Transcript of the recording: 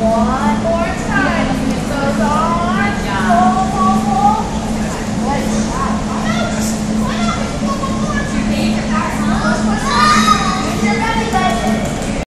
我。